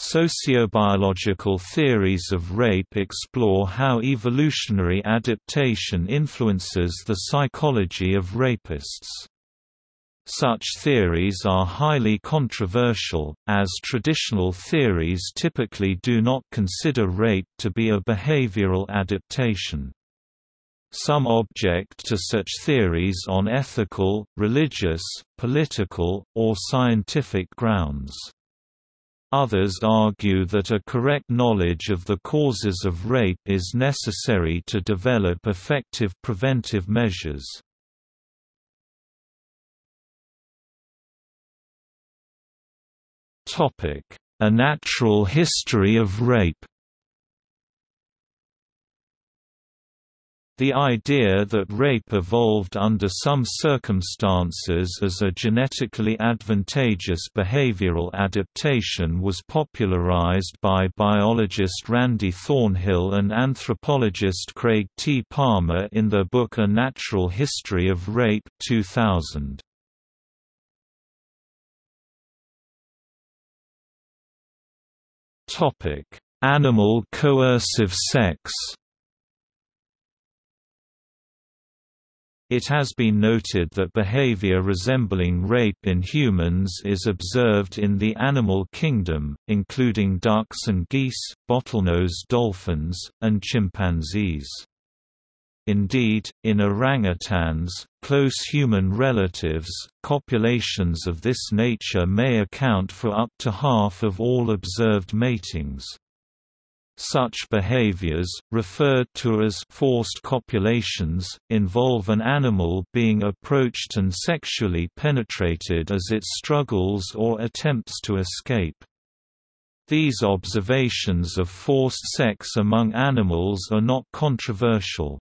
Sociobiological theories of rape explore how evolutionary adaptation influences the psychology of rapists. Such theories are highly controversial, as traditional theories typically do not consider rape to be a behavioral adaptation. Some object to such theories on ethical, religious, political, or scientific grounds. Others argue that a correct knowledge of the causes of rape is necessary to develop effective preventive measures. A natural history of rape The idea that rape evolved under some circumstances as a genetically advantageous behavioral adaptation was popularized by biologist Randy Thornhill and anthropologist Craig T. Palmer in their book A Natural History of Rape 2000. Animal coercive sex It has been noted that behavior resembling rape in humans is observed in the animal kingdom, including ducks and geese, bottlenose dolphins, and chimpanzees. Indeed, in orangutans, close human relatives, copulations of this nature may account for up to half of all observed matings. Such behaviors, referred to as forced copulations, involve an animal being approached and sexually penetrated as it struggles or attempts to escape. These observations of forced sex among animals are not controversial.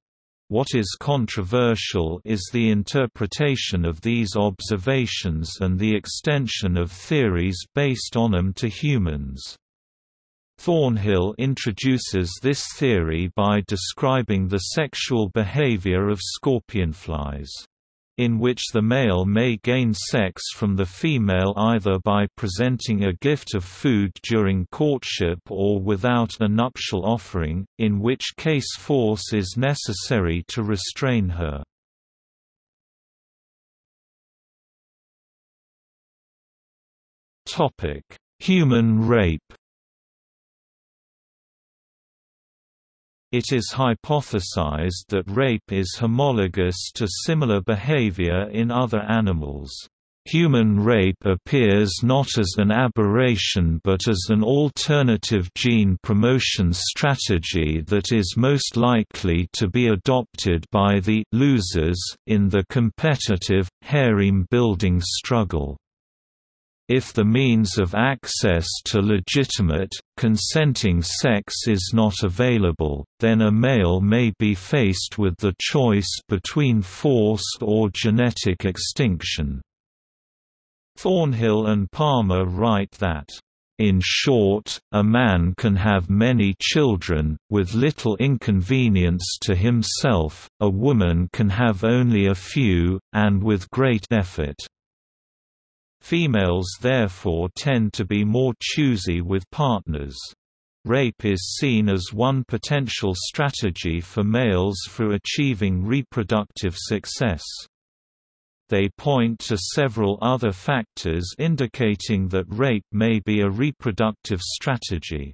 What is controversial is the interpretation of these observations and the extension of theories based on them to humans. Thornhill introduces this theory by describing the sexual behavior of scorpionflies in which the male may gain sex from the female either by presenting a gift of food during courtship or without a nuptial offering, in which case force is necessary to restrain her. Human rape It is hypothesized that rape is homologous to similar behavior in other animals. Human rape appears not as an aberration but as an alternative gene promotion strategy that is most likely to be adopted by the losers in the competitive, harem-building struggle. If the means of access to legitimate, consenting sex is not available, then a male may be faced with the choice between forced or genetic extinction. Thornhill and Palmer write that in short, a man can have many children, with little inconvenience to himself, a woman can have only a few, and with great effort. Females therefore tend to be more choosy with partners. Rape is seen as one potential strategy for males for achieving reproductive success. They point to several other factors indicating that rape may be a reproductive strategy.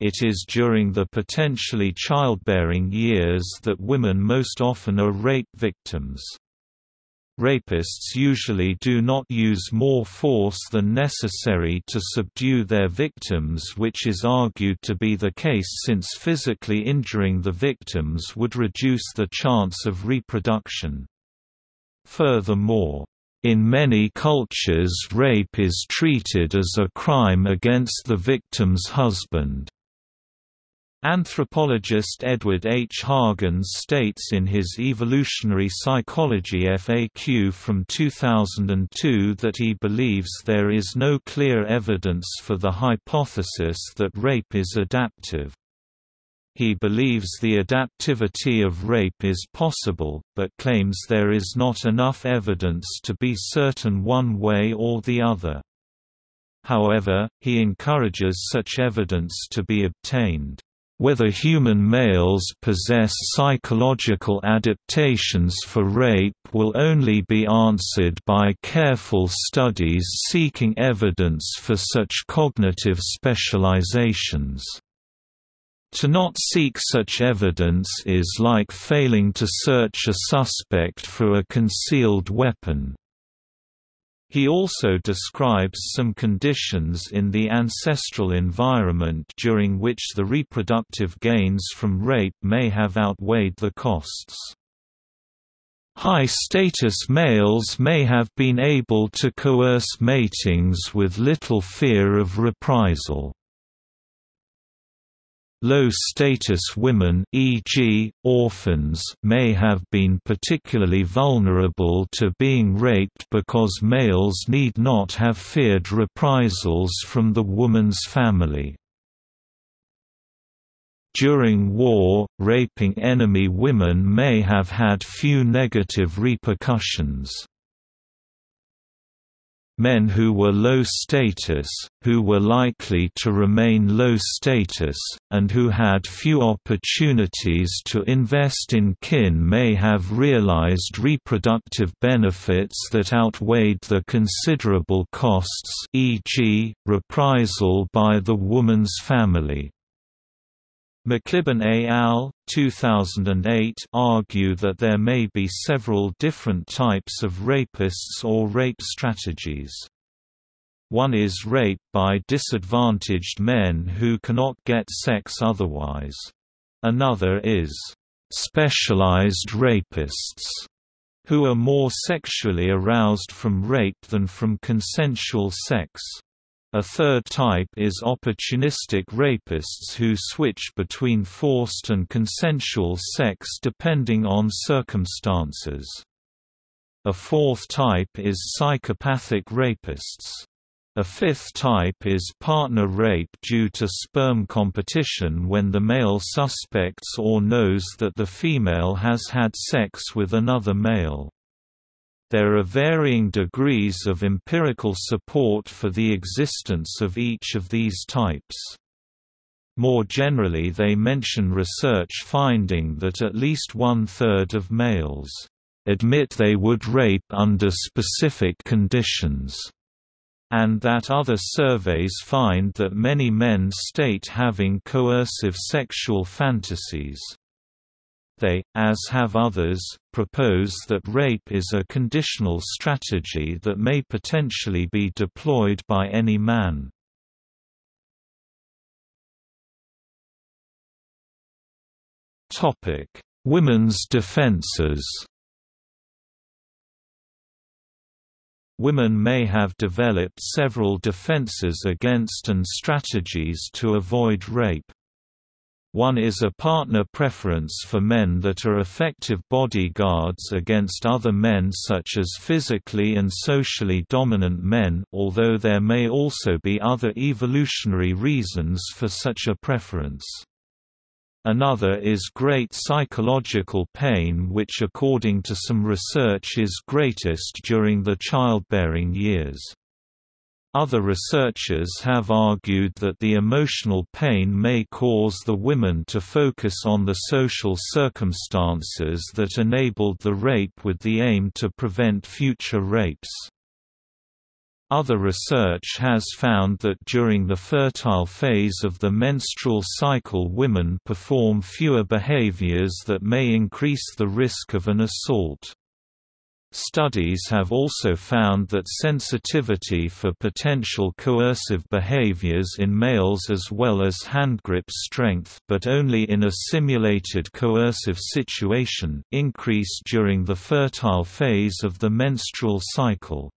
It is during the potentially childbearing years that women most often are rape victims. Rapists usually do not use more force than necessary to subdue their victims which is argued to be the case since physically injuring the victims would reduce the chance of reproduction. Furthermore, in many cultures rape is treated as a crime against the victim's husband. Anthropologist Edward H. Hagen states in his Evolutionary Psychology FAQ from 2002 that he believes there is no clear evidence for the hypothesis that rape is adaptive. He believes the adaptivity of rape is possible, but claims there is not enough evidence to be certain one way or the other. however, he encourages such evidence to be obtained. Whether human males possess psychological adaptations for rape will only be answered by careful studies seeking evidence for such cognitive specializations. To not seek such evidence is like failing to search a suspect for a concealed weapon. He also describes some conditions in the ancestral environment during which the reproductive gains from rape may have outweighed the costs. High-status males may have been able to coerce matings with little fear of reprisal. Low-status women e.g., orphans may have been particularly vulnerable to being raped because males need not have feared reprisals from the woman's family. During war, raping enemy women may have had few negative repercussions. Men who were low status, who were likely to remain low status, and who had few opportunities to invest in kin may have realized reproductive benefits that outweighed the considerable costs e.g., reprisal by the woman's family. McKibbin et al. 2008 argue that there may be several different types of rapists or rape strategies. One is rape by disadvantaged men who cannot get sex otherwise. Another is specialized rapists, who are more sexually aroused from rape than from consensual sex. A third type is opportunistic rapists who switch between forced and consensual sex depending on circumstances. A fourth type is psychopathic rapists. A fifth type is partner rape due to sperm competition when the male suspects or knows that the female has had sex with another male. There are varying degrees of empirical support for the existence of each of these types. More generally they mention research finding that at least one-third of males admit they would rape under specific conditions, and that other surveys find that many men state having coercive sexual fantasies. They, as have others, propose that rape is a conditional strategy that may potentially be deployed by any man. Women's defenses Women may have developed several defenses against and strategies to avoid rape. One is a partner preference for men that are effective bodyguards against other men such as physically and socially dominant men although there may also be other evolutionary reasons for such a preference. Another is great psychological pain which according to some research is greatest during the childbearing years. Other researchers have argued that the emotional pain may cause the women to focus on the social circumstances that enabled the rape with the aim to prevent future rapes. Other research has found that during the fertile phase of the menstrual cycle women perform fewer behaviors that may increase the risk of an assault. Studies have also found that sensitivity for potential coercive behaviors in males as well as handgrip strength but only in a simulated coercive situation increase during the fertile phase of the menstrual cycle.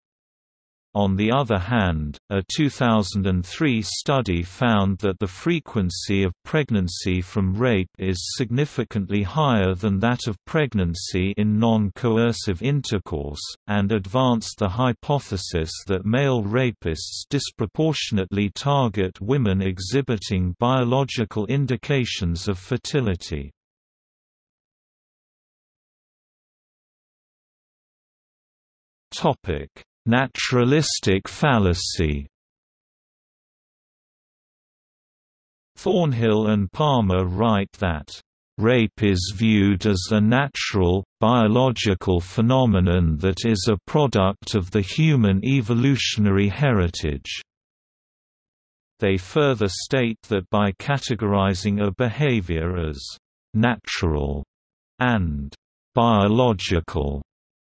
On the other hand, a 2003 study found that the frequency of pregnancy from rape is significantly higher than that of pregnancy in non-coercive intercourse, and advanced the hypothesis that male rapists disproportionately target women exhibiting biological indications of fertility. Topic Naturalistic fallacy Thornhill and Palmer write that Rape is viewed as a natural, biological phenomenon that is a product of the human evolutionary heritage. They further state that by categorizing a behavior as natural and biological,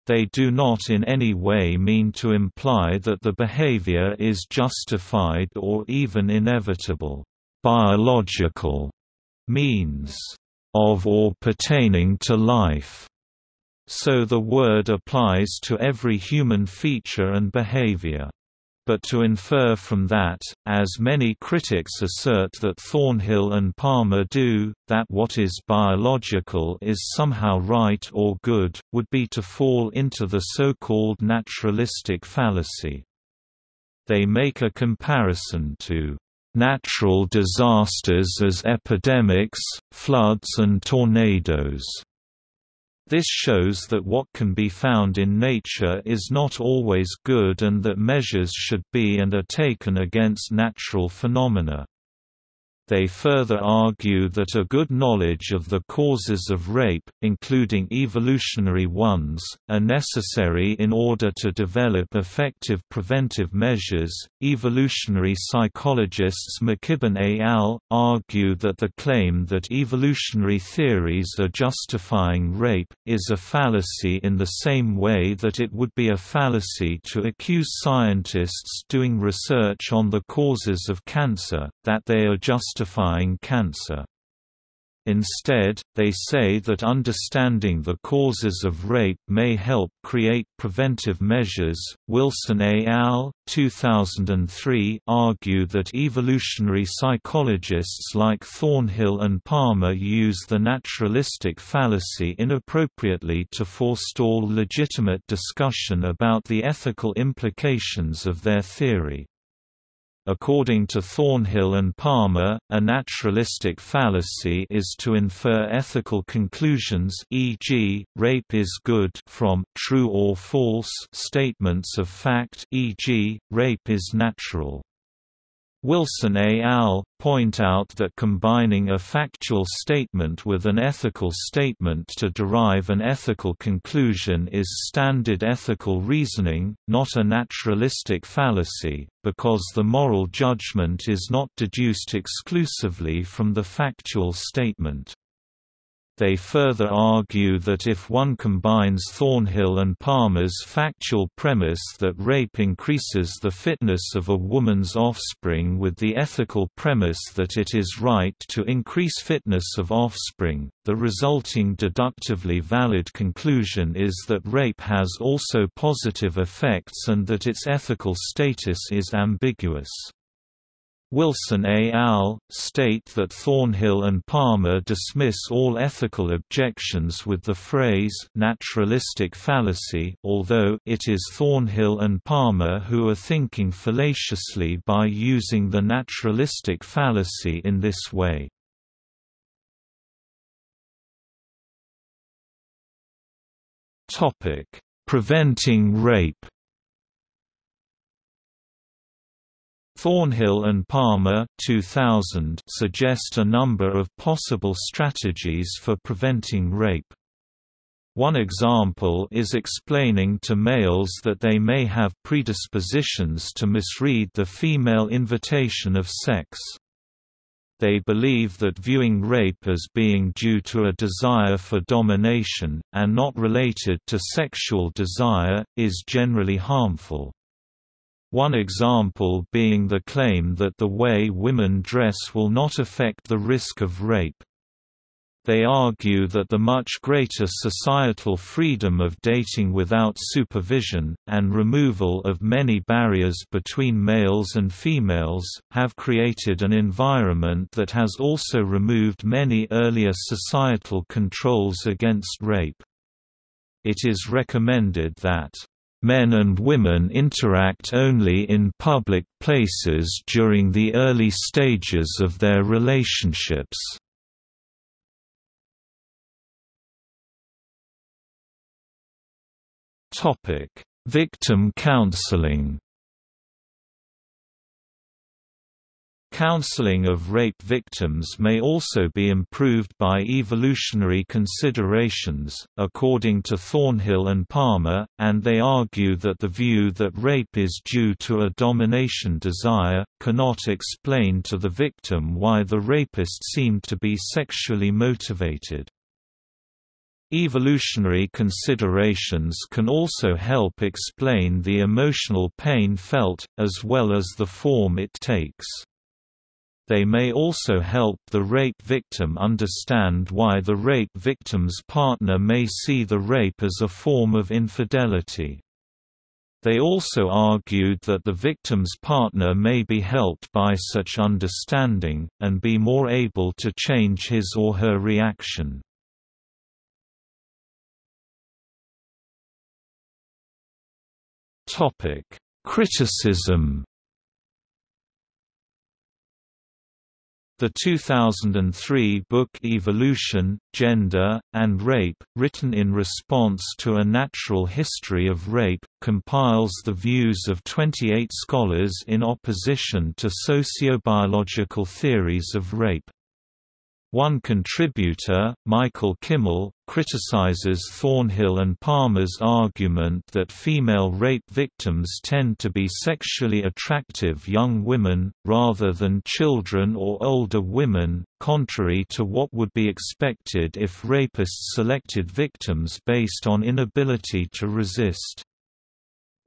they do not in any way mean to imply that the behavior is justified or even inevitable. Biological means of or pertaining to life. So the word applies to every human feature and behavior. But to infer from that, as many critics assert that Thornhill and Palmer do, that what is biological is somehow right or good, would be to fall into the so-called naturalistic fallacy. They make a comparison to natural disasters as epidemics, floods and tornadoes. This shows that what can be found in nature is not always good and that measures should be and are taken against natural phenomena. They further argue that a good knowledge of the causes of rape, including evolutionary ones, are necessary in order to develop effective preventive measures. Evolutionary psychologists McKibbin et al. argue that the claim that evolutionary theories are justifying rape is a fallacy in the same way that it would be a fallacy to accuse scientists doing research on the causes of cancer, that they are justifying justifying cancer. Instead, they say that understanding the causes of rape may help create preventive measures. Wilson et al. 2003 argue that evolutionary psychologists like Thornhill and Palmer use the naturalistic fallacy inappropriately to forestall legitimate discussion about the ethical implications of their theory. According to Thornhill and Palmer, a naturalistic fallacy is to infer ethical conclusions e.g., rape is good from true or false statements of fact e.g., rape is natural. Wilson et al. point out that combining a factual statement with an ethical statement to derive an ethical conclusion is standard ethical reasoning, not a naturalistic fallacy, because the moral judgment is not deduced exclusively from the factual statement. They further argue that if one combines Thornhill and Palmer's factual premise that rape increases the fitness of a woman's offspring with the ethical premise that it is right to increase fitness of offspring, the resulting deductively valid conclusion is that rape has also positive effects and that its ethical status is ambiguous. Wilson et al. state that Thornhill and Palmer dismiss all ethical objections with the phrase naturalistic fallacy although it is Thornhill and Palmer who are thinking fallaciously by using the naturalistic fallacy in this way. Preventing rape Thornhill and Palmer 2000 suggest a number of possible strategies for preventing rape. One example is explaining to males that they may have predispositions to misread the female invitation of sex. They believe that viewing rape as being due to a desire for domination, and not related to sexual desire, is generally harmful. One example being the claim that the way women dress will not affect the risk of rape. They argue that the much greater societal freedom of dating without supervision, and removal of many barriers between males and females, have created an environment that has also removed many earlier societal controls against rape. It is recommended that Men and women interact only in public places during the early stages of their relationships. Victim counseling Counseling of rape victims may also be improved by evolutionary considerations, according to Thornhill and Palmer, and they argue that the view that rape is due to a domination desire, cannot explain to the victim why the rapist seemed to be sexually motivated. Evolutionary considerations can also help explain the emotional pain felt, as well as the form it takes. They may also help the rape victim understand why the rape victim's partner may see the rape as a form of infidelity. They also argued that the victim's partner may be helped by such understanding, and be more able to change his or her reaction. Criticism The 2003 book Evolution, Gender, and Rape, written in response to a natural history of rape, compiles the views of 28 scholars in opposition to sociobiological theories of rape. One contributor, Michael Kimmel, criticizes Thornhill and Palmer's argument that female rape victims tend to be sexually attractive young women, rather than children or older women, contrary to what would be expected if rapists selected victims based on inability to resist.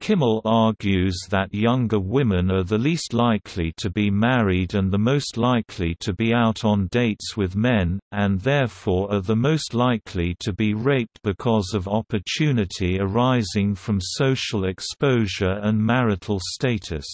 Kimmel argues that younger women are the least likely to be married and the most likely to be out on dates with men, and therefore are the most likely to be raped because of opportunity arising from social exposure and marital status.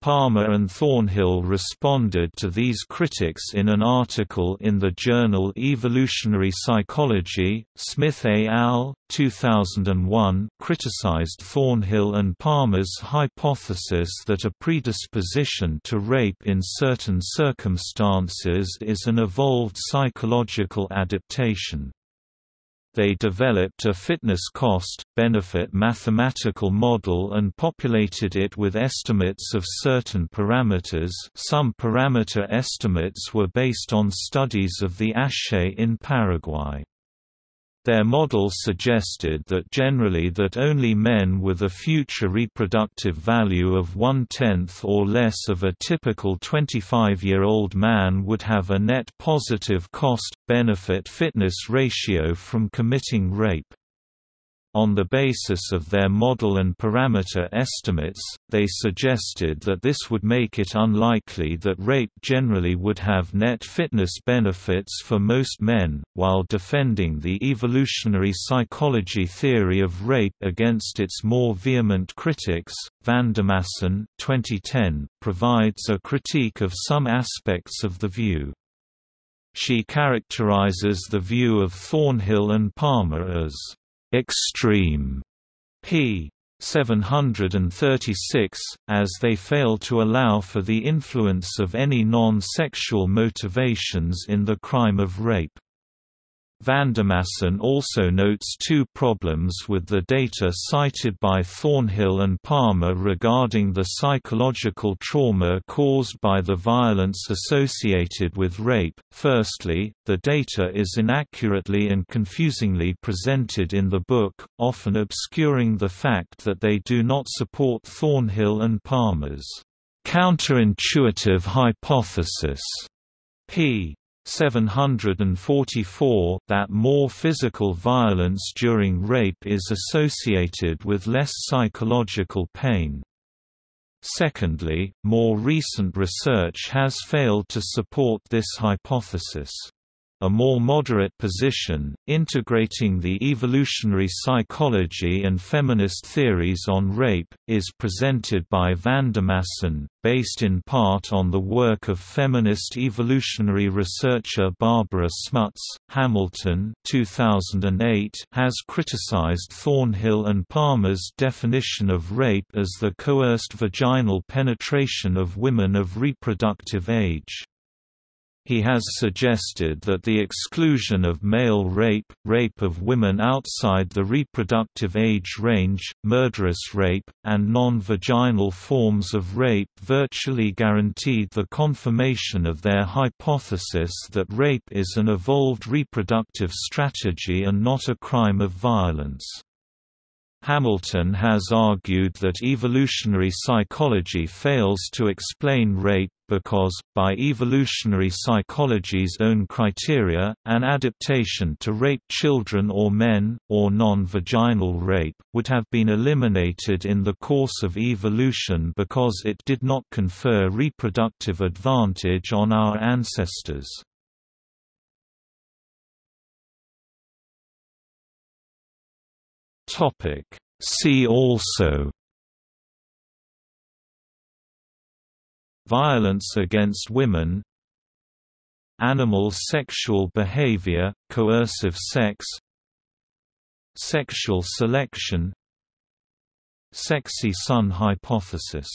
Palmer and Thornhill responded to these critics in an article in the journal Evolutionary Psychology. Smith et al. 2001 criticized Thornhill and Palmer's hypothesis that a predisposition to rape in certain circumstances is an evolved psychological adaptation they developed a fitness cost-benefit mathematical model and populated it with estimates of certain parameters some parameter estimates were based on studies of the Aché in Paraguay. Their model suggested that generally that only men with a future reproductive value of one-tenth or less of a typical 25-year-old man would have a net positive cost-benefit fitness ratio from committing rape. On the basis of their model and parameter estimates, they suggested that this would make it unlikely that rape generally would have net fitness benefits for most men, while defending the evolutionary psychology theory of rape against its more vehement critics. Vandermassen 2010 provides a critique of some aspects of the view. She characterizes the view of Thornhill and Palmer as extreme p. 736, as they fail to allow for the influence of any non-sexual motivations in the crime of rape. Vandermassen also notes two problems with the data cited by Thornhill and Palmer regarding the psychological trauma caused by the violence associated with rape. Firstly, the data is inaccurately and confusingly presented in the book, often obscuring the fact that they do not support Thornhill and Palmer's counterintuitive hypothesis. p. 744 that more physical violence during rape is associated with less psychological pain. Secondly, more recent research has failed to support this hypothesis. A more moderate position, integrating the evolutionary psychology and feminist theories on rape, is presented by Vandermassen, based in part on the work of feminist evolutionary researcher Barbara Smuts. Hamilton 2008 has criticized Thornhill and Palmer's definition of rape as the coerced vaginal penetration of women of reproductive age. He has suggested that the exclusion of male rape, rape of women outside the reproductive age range, murderous rape, and non-vaginal forms of rape virtually guaranteed the confirmation of their hypothesis that rape is an evolved reproductive strategy and not a crime of violence. Hamilton has argued that evolutionary psychology fails to explain rape because, by evolutionary psychology's own criteria, an adaptation to rape children or men, or non-vaginal rape, would have been eliminated in the course of evolution because it did not confer reproductive advantage on our ancestors. Topic. See also. Violence against women. Animal sexual behavior, coercive sex. Sexual selection. Sexy son hypothesis